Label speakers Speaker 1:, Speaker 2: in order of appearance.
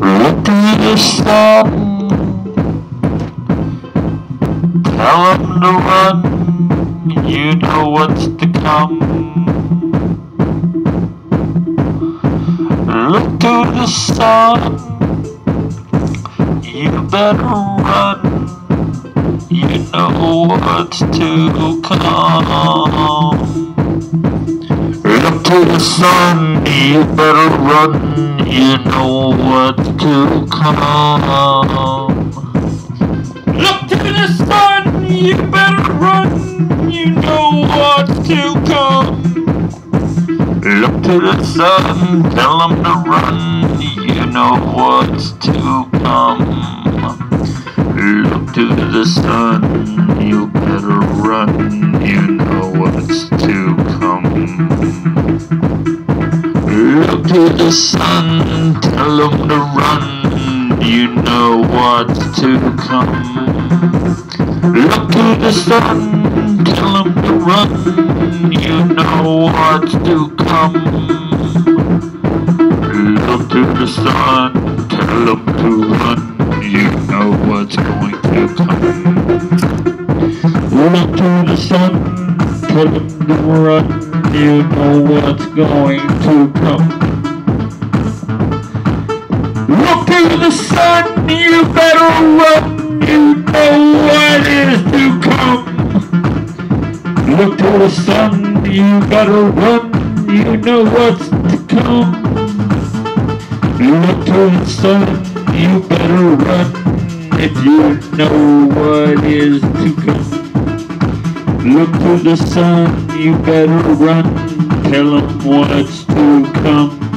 Speaker 1: Look to the sun. Tell 'em to run. You know what's to come. Look to the sun. You better run. You know what's to come. Look to the sun, you better run, you know what's to come. Look to the sun, you better run, you know what's to come. Look to the sun, tell 'em to run, you know what's to come. Look to the sun, you better run, you know what's to come. The sun, tell 'em to run, you know what's to come. Look to the sun, tell 'em to run, you know what's to come. Look to the sun, tell 'em to run, you know what's going to come. Look to the sun, tell 'em to run, you know what's going to come. Look to the sun, you better run, you know what is to come. Look to the sun, you better run, you know what's to come. Look to the sun, you better run, if you know what is to come. Look to the sun, you better run, tell 'em what's to come.